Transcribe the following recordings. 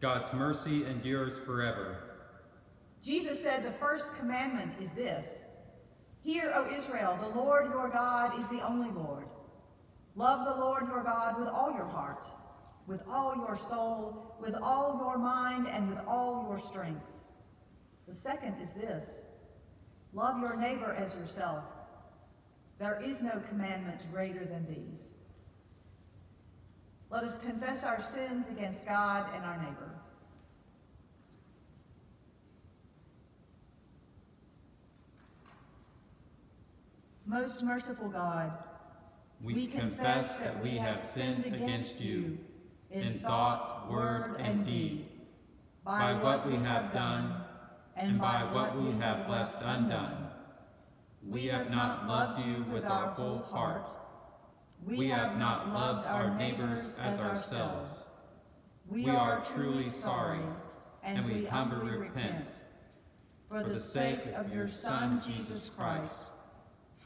God's mercy endures forever. Jesus said the first commandment is this Hear, O Israel, the Lord your God is the only Lord. Love the Lord your God with all your heart, with all your soul, with all your mind, and with all your strength. The second is this Love your neighbor as yourself. There is no commandment greater than these. Let us confess our sins against God and our neighbor. Most merciful God, We confess that we have sinned against you in thought, word, and deed, by what we have done and by what we have left undone. We have not loved you with our whole heart. We have not loved our neighbors as ourselves. We are truly sorry, and we humbly repent. For the sake of your Son, Jesus Christ,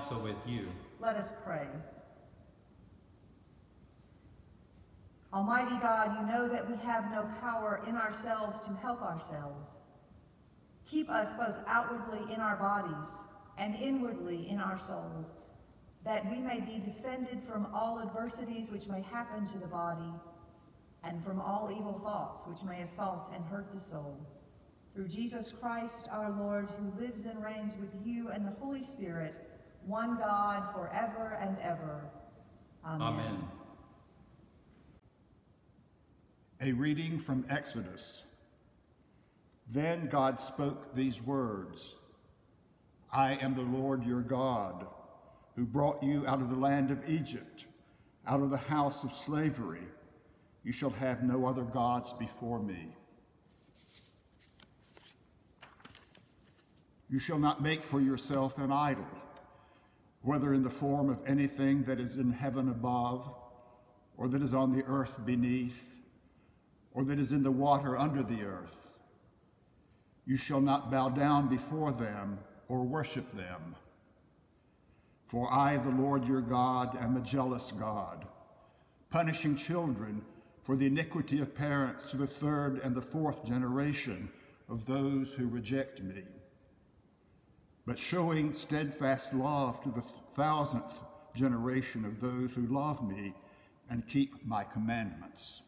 also with you. Let us pray. Almighty God, you know that we have no power in ourselves to help ourselves. Keep us both outwardly in our bodies and inwardly in our souls, that we may be defended from all adversities which may happen to the body, and from all evil thoughts which may assault and hurt the soul. Through Jesus Christ our Lord, who lives and reigns with you and the Holy Spirit, one God, forever and ever. Amen. Amen. A reading from Exodus. Then God spoke these words I am the Lord your God, who brought you out of the land of Egypt, out of the house of slavery. You shall have no other gods before me. You shall not make for yourself an idol, whether in the form of anything that is in heaven above, or that is on the earth beneath, or that is in the water under the earth. You shall not bow down before them or worship them. For I, the Lord your God, am a jealous God, punishing children for the iniquity of parents to the third and the fourth generation of those who reject me, but showing steadfast love to the thousandth generation of those who love me and keep my commandments.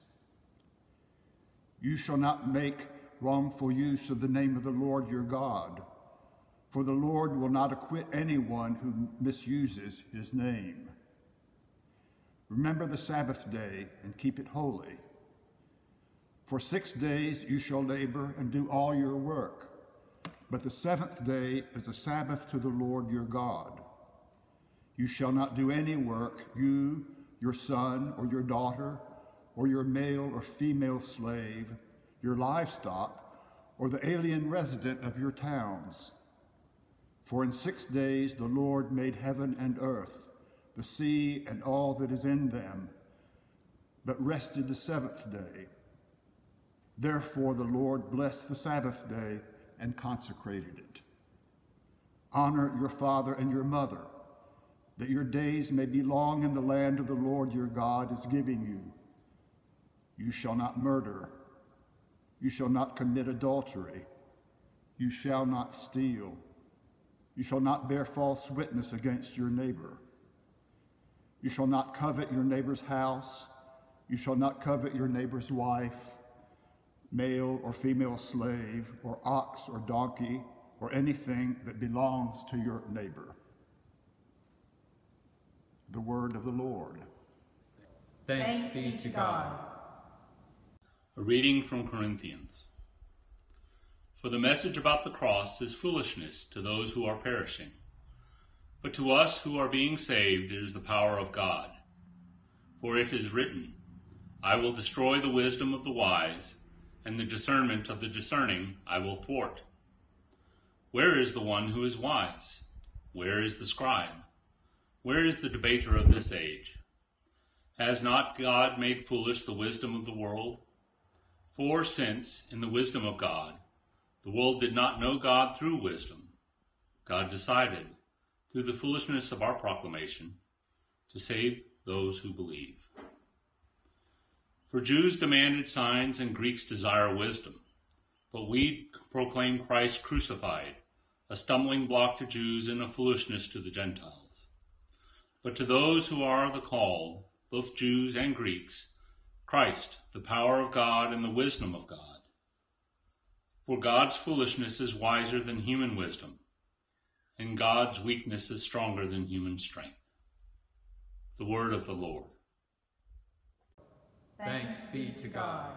You shall not make wrongful use of the name of the Lord your God, for the Lord will not acquit anyone who misuses his name. Remember the Sabbath day and keep it holy. For six days you shall labor and do all your work, but the seventh day is a Sabbath to the Lord your God. You shall not do any work, you, your son or your daughter, or your male or female slave, your livestock, or the alien resident of your towns. For in six days the Lord made heaven and earth, the sea and all that is in them, but rested the seventh day. Therefore the Lord blessed the Sabbath day and consecrated it. Honor your father and your mother, that your days may be long in the land of the Lord your God is giving you. You shall not murder. You shall not commit adultery. You shall not steal. You shall not bear false witness against your neighbor. You shall not covet your neighbor's house. You shall not covet your neighbor's wife, male or female slave, or ox or donkey, or anything that belongs to your neighbor. The word of the Lord. Thanks be to God. A reading from Corinthians. For the message about the cross is foolishness to those who are perishing, but to us who are being saved it is the power of God. For it is written, I will destroy the wisdom of the wise, and the discernment of the discerning I will thwart. Where is the one who is wise? Where is the scribe? Where is the debater of this age? Has not God made foolish the wisdom of the world? For since, in the wisdom of God, the world did not know God through wisdom, God decided, through the foolishness of our proclamation, to save those who believe. For Jews demanded signs and Greeks desire wisdom, but we proclaim Christ crucified, a stumbling block to Jews and a foolishness to the Gentiles. But to those who are the called, both Jews and Greeks, Christ, the power of God and the wisdom of God. For God's foolishness is wiser than human wisdom, and God's weakness is stronger than human strength. The word of the Lord. Thanks be to God.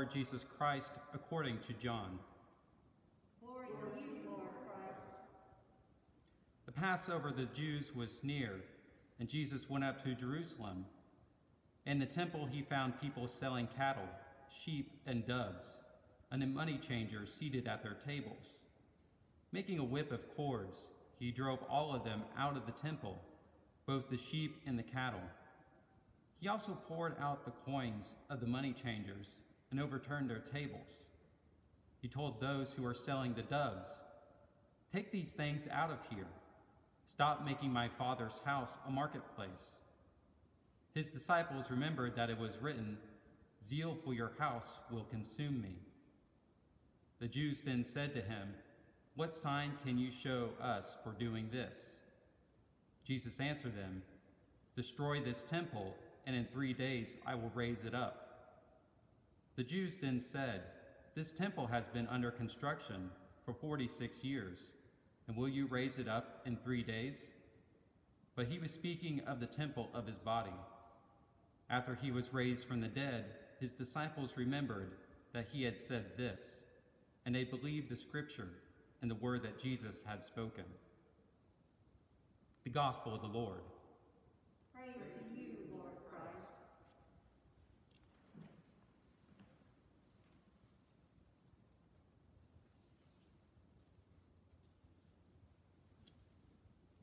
Lord Jesus Christ according to John. Glory to you, Lord Christ. The Passover of the Jews was near, and Jesus went up to Jerusalem. In the temple, he found people selling cattle, sheep, and doves, and the money changers seated at their tables. Making a whip of cords, he drove all of them out of the temple, both the sheep and the cattle. He also poured out the coins of the money changers and overturned their tables. He told those who were selling the doves, Take these things out of here. Stop making my father's house a marketplace. His disciples remembered that it was written, Zeal for your house will consume me. The Jews then said to him, What sign can you show us for doing this? Jesus answered them, Destroy this temple, and in three days I will raise it up. The Jews then said, This temple has been under construction for 46 years, and will you raise it up in three days? But he was speaking of the temple of his body. After he was raised from the dead, his disciples remembered that he had said this, and they believed the scripture and the word that Jesus had spoken. The Gospel of the Lord. Praise to you, Lord Christ.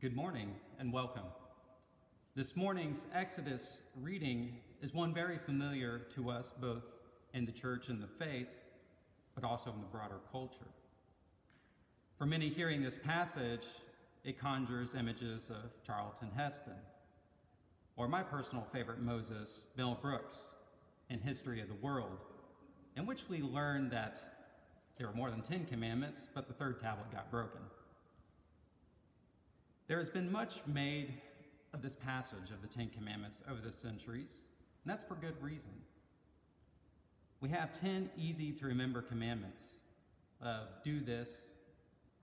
Good morning and welcome. This morning's Exodus reading is one very familiar to us both in the church and the faith, but also in the broader culture. For many hearing this passage, it conjures images of Charlton Heston, or my personal favorite Moses, Mel Brooks, in History of the World, in which we learn that there were more than 10 commandments, but the third tablet got broken. There has been much made of this passage of the Ten Commandments over the centuries, and that's for good reason. We have 10 easy to remember commandments of do this,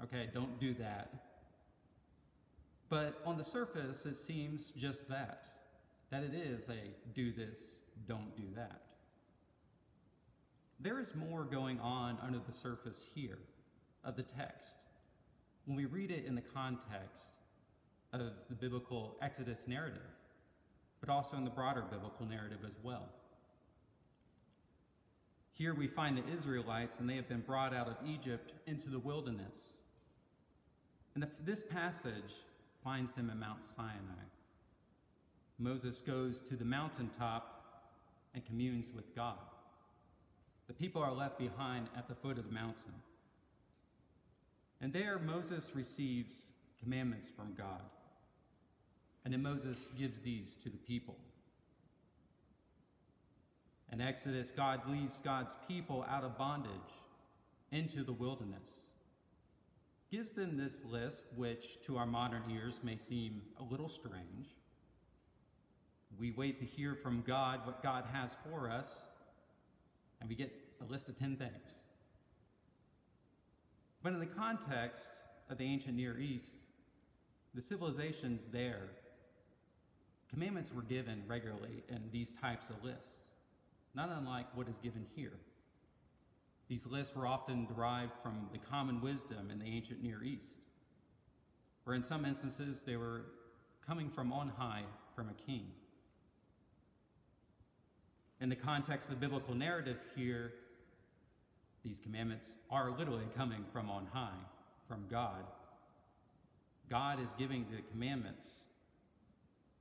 okay, don't do that. But on the surface, it seems just that, that it is a do this, don't do that. There is more going on under the surface here of the text. When we read it in the context of the biblical Exodus narrative, but also in the broader biblical narrative as well. Here we find the Israelites, and they have been brought out of Egypt into the wilderness. And this passage finds them at Mount Sinai. Moses goes to the mountaintop and communes with God. The people are left behind at the foot of the mountain. And there Moses receives commandments from God. And then Moses gives these to the people. In Exodus, God leads God's people out of bondage into the wilderness. Gives them this list, which to our modern ears may seem a little strange. We wait to hear from God what God has for us, and we get a list of 10 things. But in the context of the ancient Near East, the civilizations there, commandments were given regularly in these types of lists, not unlike what is given here. These lists were often derived from the common wisdom in the ancient Near East, where in some instances they were coming from on high from a king. In the context of the biblical narrative here, these commandments are literally coming from on high, from God. God is giving the commandments,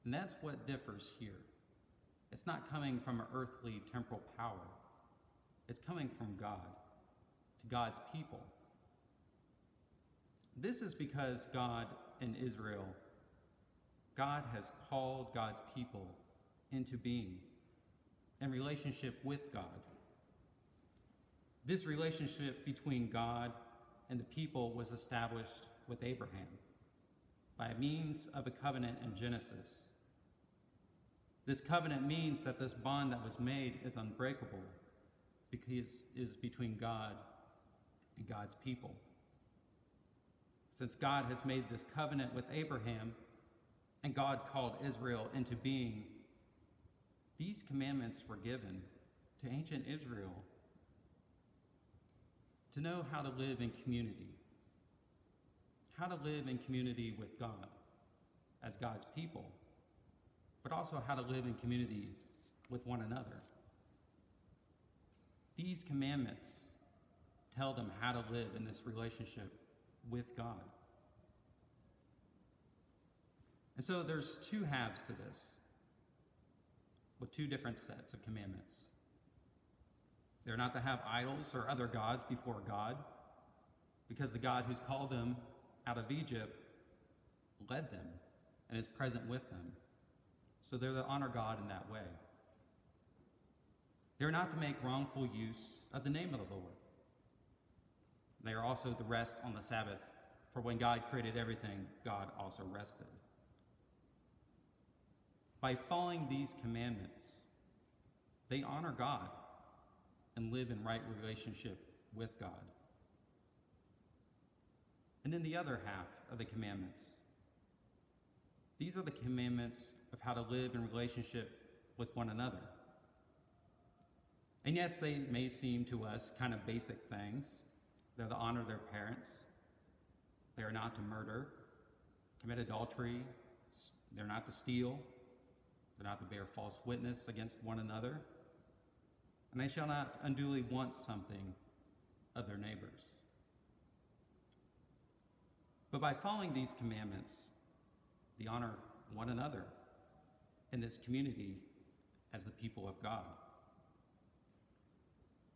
and that's what differs here. It's not coming from an earthly temporal power, it's coming from God to God's people. This is because God in Israel, God has called God's people into being in relationship with God. This relationship between God and the people was established with Abraham by means of a covenant in Genesis. This covenant means that this bond that was made is unbreakable because it is between God and God's people. Since God has made this covenant with Abraham and God called Israel into being, these commandments were given to ancient Israel to know how to live in community, how to live in community with God as God's people, but also how to live in community with one another. These commandments tell them how to live in this relationship with God. And so there's two halves to this, with two different sets of commandments. They're not to have idols or other gods before God, because the God who's called them out of Egypt led them and is present with them. So they're to honor God in that way. They're not to make wrongful use of the name of the Lord. They are also to rest on the Sabbath, for when God created everything, God also rested. By following these commandments, they honor God and live in right relationship with God. And in the other half of the commandments, these are the commandments of how to live in relationship with one another. And yes, they may seem to us kind of basic things. They're to honor their parents, they are not to murder, commit adultery, they're not to steal, they're not to bear false witness against one another, and they shall not unduly want something of their neighbors. But by following these commandments, they honor one another in this community as the people of God.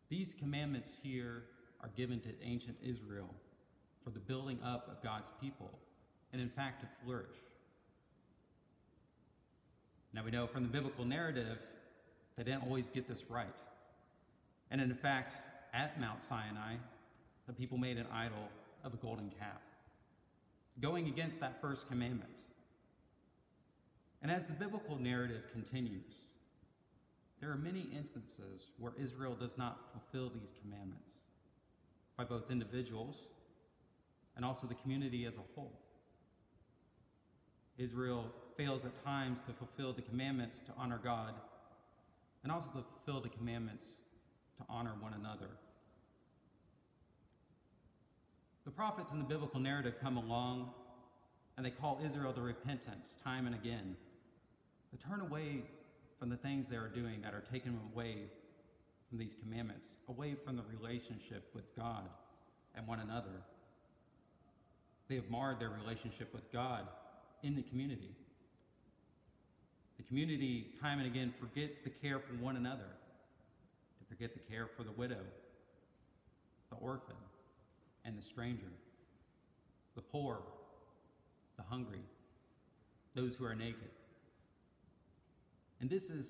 These commandments here are given to ancient Israel for the building up of God's people, and in fact to flourish. Now we know from the biblical narrative they didn't always get this right. And in fact, at Mount Sinai, the people made an idol of a golden calf, going against that first commandment. And as the biblical narrative continues, there are many instances where Israel does not fulfill these commandments by both individuals and also the community as a whole. Israel fails at times to fulfill the commandments to honor God and also to fulfill the commandments to honor one another. The prophets in the biblical narrative come along and they call Israel to repentance time and again, to turn away from the things they are doing that are taken away from these commandments, away from the relationship with God and one another. They have marred their relationship with God in the community. The community, time and again, forgets the care for one another. to forget the care for the widow, the orphan, and the stranger, the poor, the hungry, those who are naked. And this is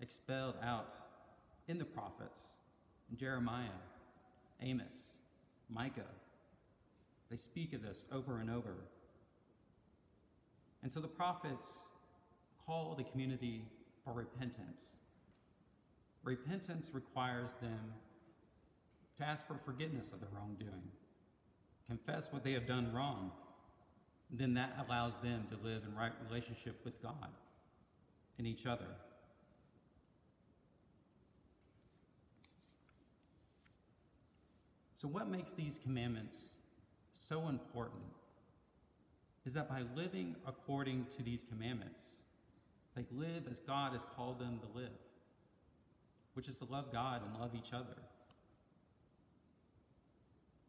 expelled out in the prophets, in Jeremiah, Amos, Micah. They speak of this over and over. And so the prophets call the community for repentance. Repentance requires them to ask for forgiveness of their wrongdoing, confess what they have done wrong. Then that allows them to live in right relationship with God and each other. So, what makes these commandments so important is that by living according to these commandments, they live as God has called them to live, which is to love God and love each other.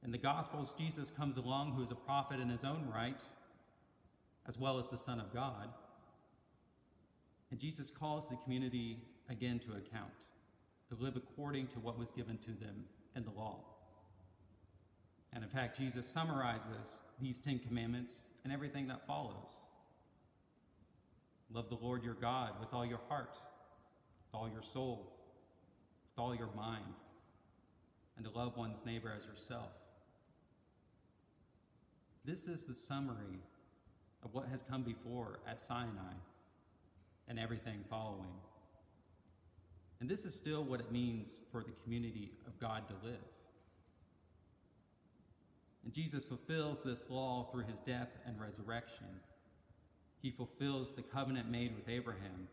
In the Gospels, Jesus comes along who is a prophet in his own right, as well as the Son of God. And Jesus calls the community again to account, to live according to what was given to them in the law. And in fact, Jesus summarizes these Ten Commandments and everything that follows. Love the Lord your God with all your heart, with all your soul, with all your mind, and to love one's neighbor as yourself. This is the summary of what has come before at Sinai and everything following. And this is still what it means for the community of God to live. And Jesus fulfills this law through his death and resurrection. He fulfills the covenant made with Abraham,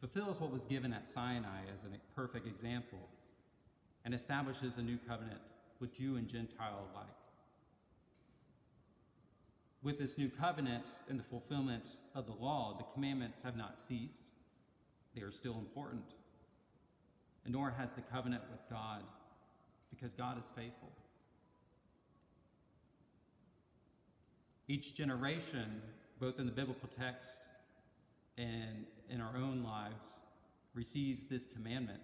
fulfills what was given at Sinai as a perfect example, and establishes a new covenant with Jew and Gentile alike. With this new covenant and the fulfillment of the law, the commandments have not ceased. They are still important. And nor has the covenant with God, because God is faithful. Each generation, both in the biblical text and in our own lives, receives this commandment.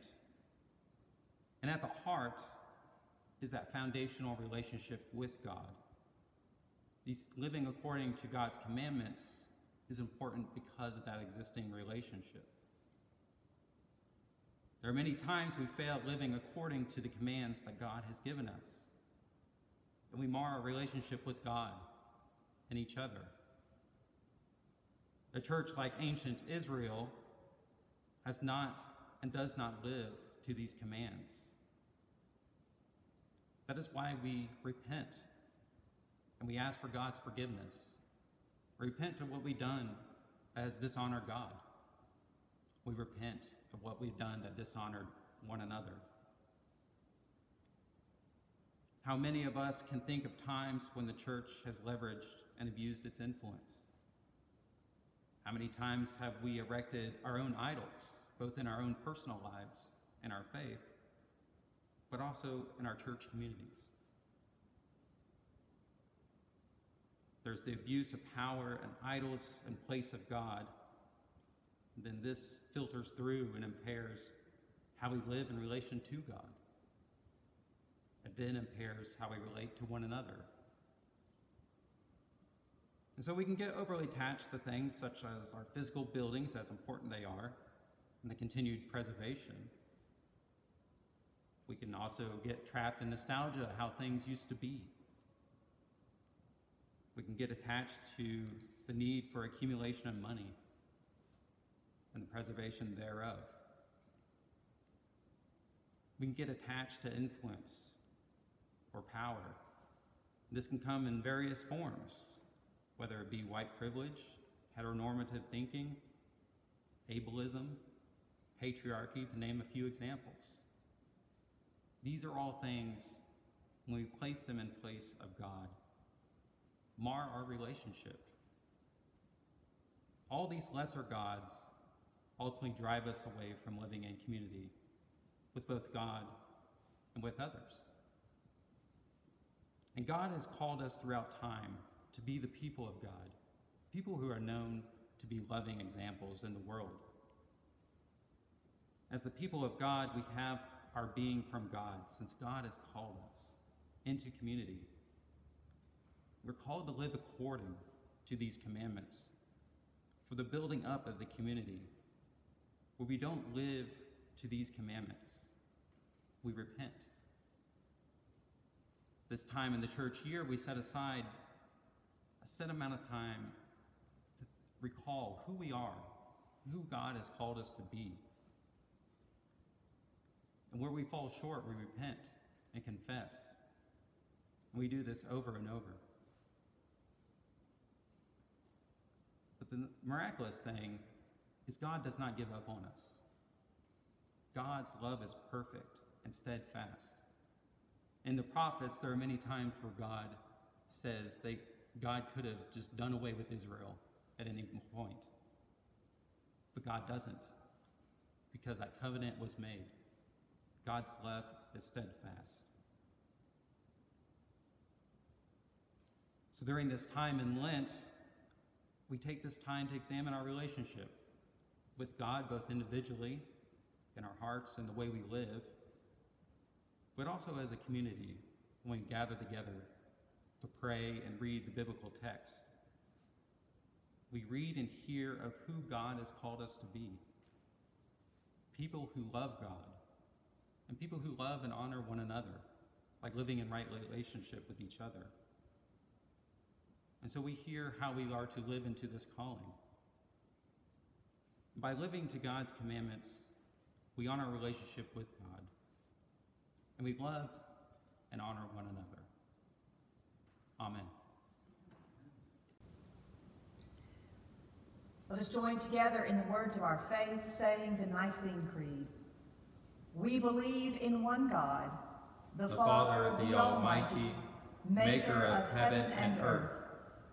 And at the heart is that foundational relationship with God. These living according to God's commandments is important because of that existing relationship. There are many times we fail living according to the commands that God has given us. And we mar our relationship with God and each other. A church like ancient Israel has not and does not live to these commands. That is why we repent and we ask for God's forgiveness. Repent of what we've done as dishonor God. We repent of what we've done that dishonored one another. How many of us can think of times when the church has leveraged and abused its influence? How many times have we erected our own idols, both in our own personal lives and our faith, but also in our church communities? There's the abuse of power and idols in place of God. And then this filters through and impairs how we live in relation to God. It then impairs how we relate to one another. And so we can get overly attached to things such as our physical buildings, as important they are, and the continued preservation. We can also get trapped in nostalgia, how things used to be. We can get attached to the need for accumulation of money and the preservation thereof. We can get attached to influence or power. This can come in various forms, whether it be white privilege, heteronormative thinking, ableism, patriarchy, to name a few examples. These are all things, when we place them in place of God, mar our relationship. All these lesser gods ultimately drive us away from living in community with both God and with others. And God has called us throughout time to be the people of God, people who are known to be loving examples in the world. As the people of God, we have our being from God, since God has called us into community. We're called to live according to these commandments for the building up of the community. Where we don't live to these commandments, we repent. This time in the church year, we set aside a set amount of time to recall who we are, who God has called us to be. And where we fall short, we repent and confess. And we do this over and over. The miraculous thing is God does not give up on us. God's love is perfect and steadfast. In the prophets, there are many times where God says they, God could have just done away with Israel at any point. But God doesn't, because that covenant was made. God's love is steadfast. So during this time in Lent, we take this time to examine our relationship with God, both individually, in our hearts, and the way we live, but also as a community when we gather together to pray and read the biblical text. We read and hear of who God has called us to be people who love God and people who love and honor one another by living in right relationship with each other. And so we hear how we are to live into this calling. By living to God's commandments, we honor our relationship with God, and we love and honor one another. Amen. Let us join together in the words of our faith, saying the Nicene Creed. We believe in one God, the, the Father, the Almighty, maker of heaven and earth,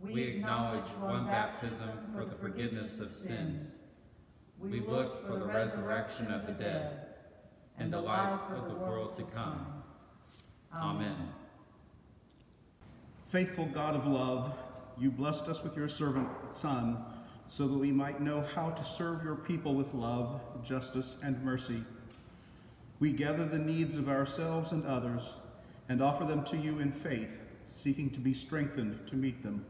We acknowledge one baptism for the forgiveness of sins. We look for the resurrection of the dead and the life of the world to come. Amen. Faithful God of love, you blessed us with your servant Son, so that we might know how to serve your people with love, justice, and mercy. We gather the needs of ourselves and others and offer them to you in faith, seeking to be strengthened to meet them.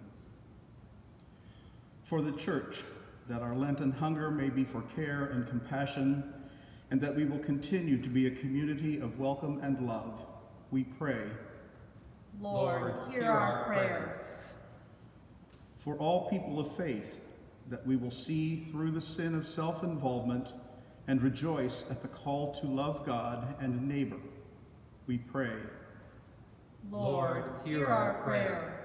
For the church, that our Lenten hunger may be for care and compassion, and that we will continue to be a community of welcome and love, we pray. Lord, hear our prayer. For all people of faith, that we will see through the sin of self-involvement and rejoice at the call to love God and neighbor, we pray. Lord, hear our prayer.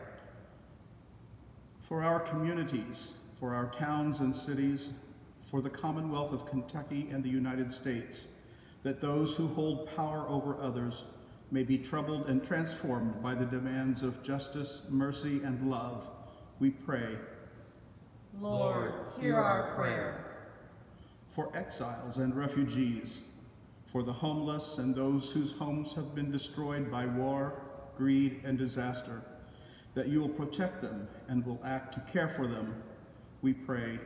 For our communities, for our towns and cities, for the Commonwealth of Kentucky and the United States, that those who hold power over others may be troubled and transformed by the demands of justice, mercy, and love, we pray. Lord, hear our prayer. For exiles and refugees, for the homeless and those whose homes have been destroyed by war, greed, and disaster, that you will protect them and will act to care for them, we pray.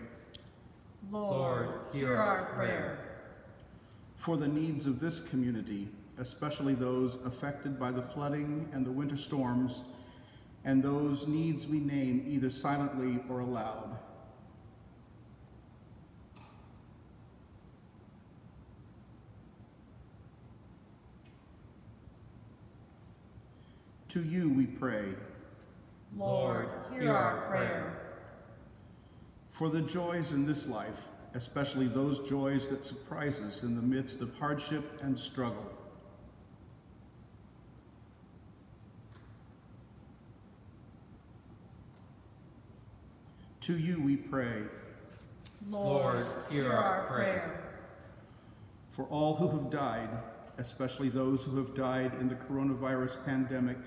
Lord, hear our prayer. For the needs of this community, especially those affected by the flooding and the winter storms, and those needs we name either silently or aloud. To you we pray. Lord, hear our prayer. For the joys in this life, especially those joys that surprise us in the midst of hardship and struggle. To you we pray. Lord, hear our prayer. For all who have died, especially those who have died in the coronavirus pandemic,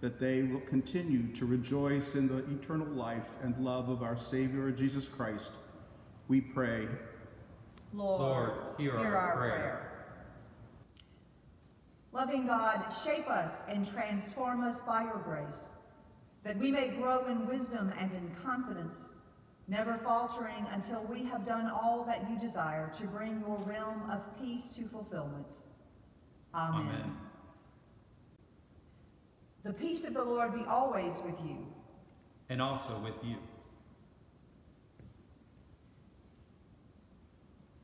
that they will continue to rejoice in the eternal life and love of our Savior Jesus Christ, we pray. Lord, hear our prayer. Loving God, shape us and transform us by your grace, that we may grow in wisdom and in confidence, never faltering until we have done all that you desire to bring your realm of peace to fulfillment. Amen. Amen. The peace of the Lord be always with you. And also with you.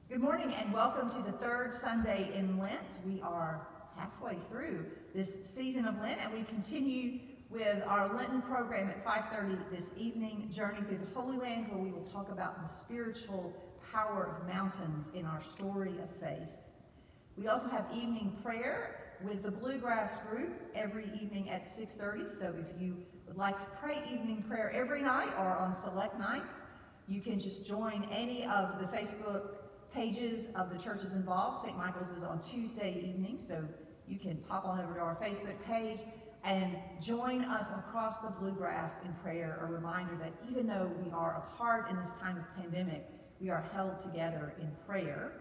Good morning and welcome to the third Sunday in Lent. We are halfway through this season of Lent and we continue with our Lenten program at 5.30 this evening, Journey Through the Holy Land, where we will talk about the spiritual power of mountains in our story of faith. We also have evening prayer with the Bluegrass group every evening at 6.30. So if you would like to pray evening prayer every night or on select nights, you can just join any of the Facebook pages of the churches involved. St. Michael's is on Tuesday evening, so you can pop on over to our Facebook page and join us across the bluegrass in prayer. A reminder that even though we are apart in this time of pandemic, we are held together in prayer.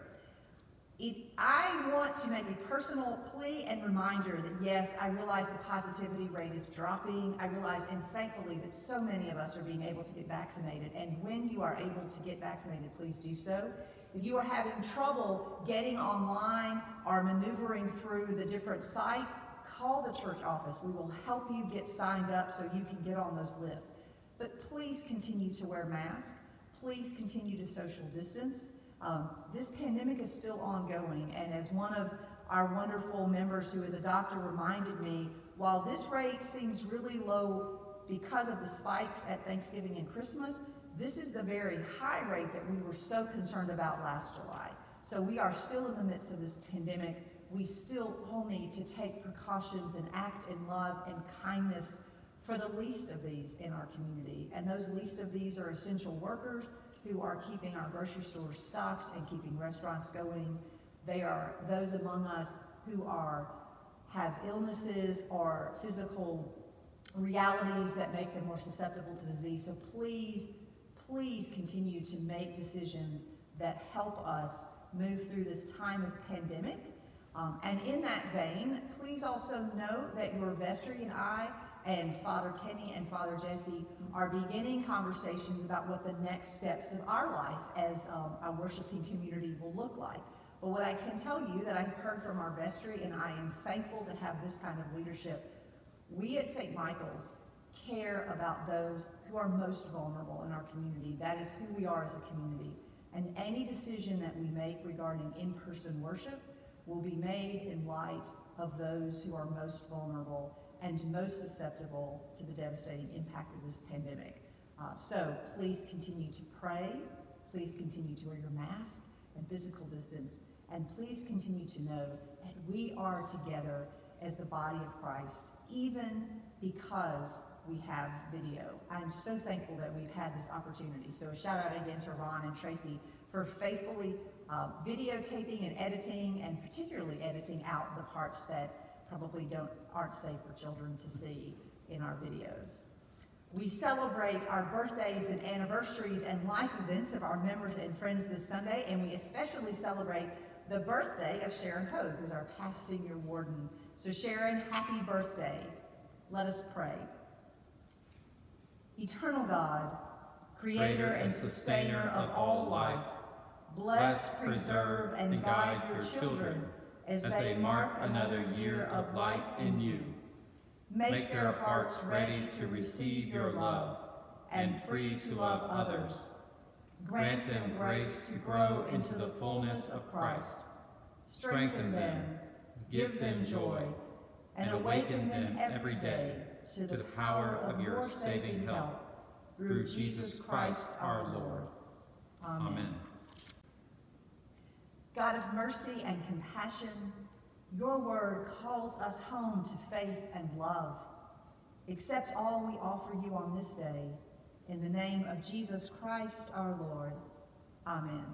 I want to make a personal plea and reminder that yes, I realize the positivity rate is dropping. I realize and thankfully that so many of us are being able to get vaccinated. And when you are able to get vaccinated, please do so. If you are having trouble getting online or maneuvering through the different sites, call the church office. We will help you get signed up so you can get on those lists. But please continue to wear masks. Please continue to social distance. Um, this pandemic is still ongoing, and as one of our wonderful members who is a doctor reminded me, while this rate seems really low because of the spikes at Thanksgiving and Christmas, this is the very high rate that we were so concerned about last July. So we are still in the midst of this pandemic. We still all need to take precautions and act in love and kindness for the least of these in our community. And those least of these are essential workers who are keeping our grocery stores stocked and keeping restaurants going. They are those among us who are have illnesses or physical realities that make them more susceptible to disease. So please, please continue to make decisions that help us move through this time of pandemic. Um, and in that vein, please also note that your vestry and I and Father Kenny and Father Jesse are beginning conversations about what the next steps of our life as um, a worshiping community will look like. But what I can tell you that I've heard from our vestry, and I am thankful to have this kind of leadership, we at St. Michael's care about those who are most vulnerable in our community. That is who we are as a community. And any decision that we make regarding in-person worship will be made in light of those who are most vulnerable and most susceptible to the devastating impact of this pandemic. Uh, so please continue to pray. Please continue to wear your mask and physical distance. And please continue to know that we are together as the body of Christ, even because we have video. I'm so thankful that we've had this opportunity. So a shout out again to Ron and Tracy for faithfully uh, videotaping and editing, and particularly editing out the parts that probably don't aren't safe for children to see in our videos. We celebrate our birthdays and anniversaries and life events of our members and friends this Sunday, and we especially celebrate the birthday of Sharon Hogue, who's our past senior warden. So Sharon, happy birthday. Let us pray. Eternal God, creator and sustainer of all life, bless, preserve, and guide your children as they mark another year of life in you. Make their hearts ready to receive your love and free to love others. Grant them grace to grow into the fullness of Christ. Strengthen them, give them joy, and awaken them every day to the power of your saving help. Through Jesus Christ our Lord. Amen. God of mercy and compassion, your word calls us home to faith and love. Accept all we offer you on this day. In the name of Jesus Christ our Lord. Amen.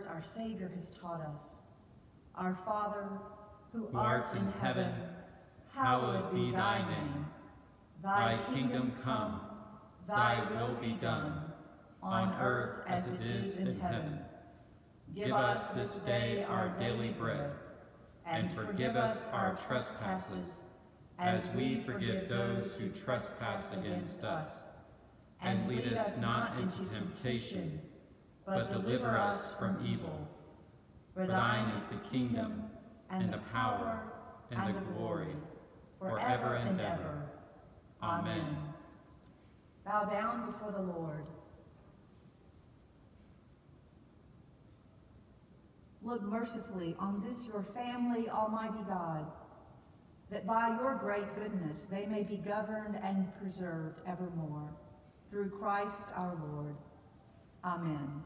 Words our Savior has taught us. Our Father, who, Who art in heaven, hallowed be thy name. Thy kingdom come, thy will be done, on earth as it is in heaven. Give us this day our daily bread, and forgive us our trespasses, as we forgive those who trespass against us. And lead us not into temptation, but deliver us from evil. For thine is the kingdom, and the power, and the glory, forever and ever. Amen. Bow down before the Lord. Look mercifully on this your family, Almighty God, that by your great goodness they may be governed and preserved evermore. Through Christ our Lord. Amen.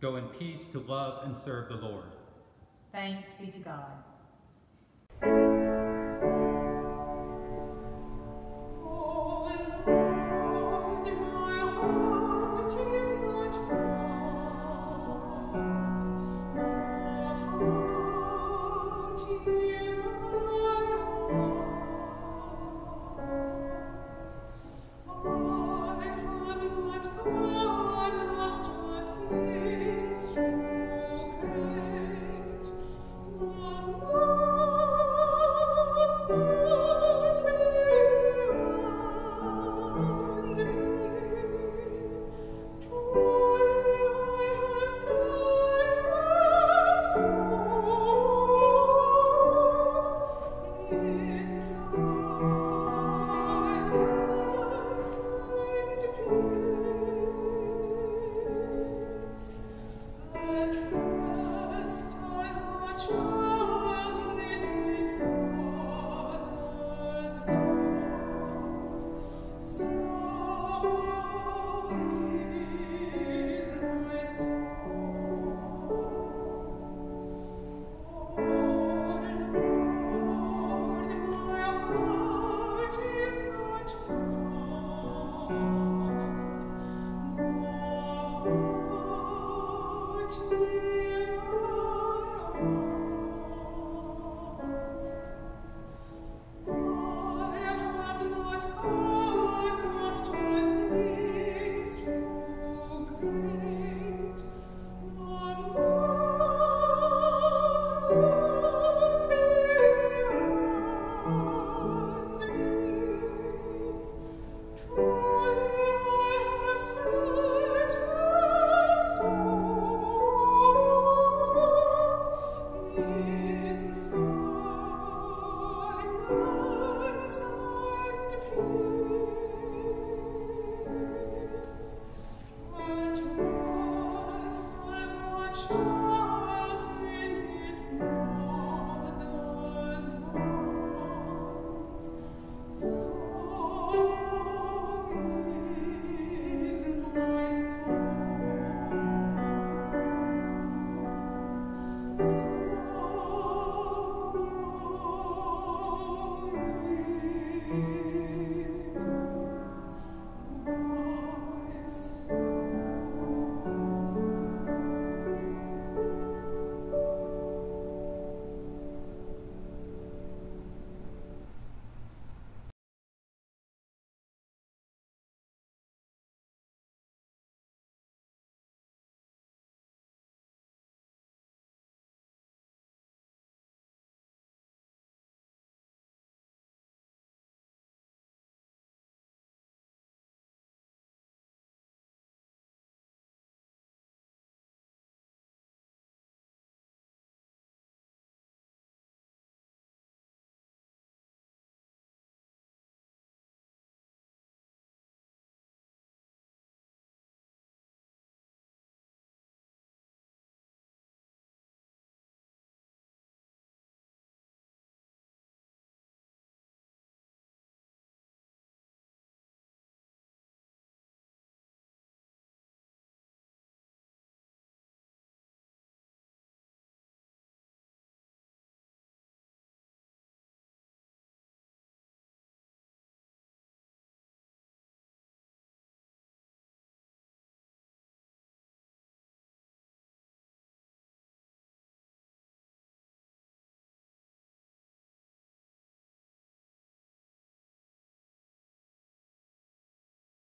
Go in peace to love and serve the Lord. Thanks be to God.